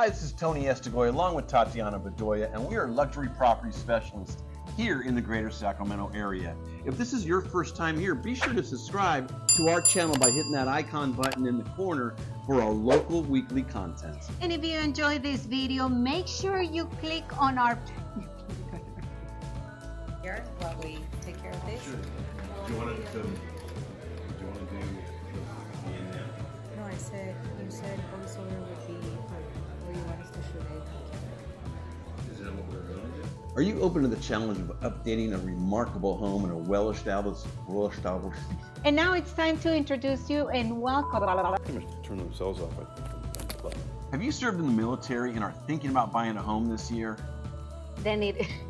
Hi, this is Tony Estigoy along with Tatiana Bedoya, and we are luxury property specialists here in the greater Sacramento area. If this is your first time here, be sure to subscribe to our channel by hitting that icon button in the corner for our local weekly content. And if you enjoyed this video, make sure you click on our here while we take care of this? Do you want to, Are you open to the challenge of updating a remarkable home in a well-established, well-established? And now it's time to introduce you and welcome. Pretty much turn themselves off. Have you served in the military and are thinking about buying a home this year? Then it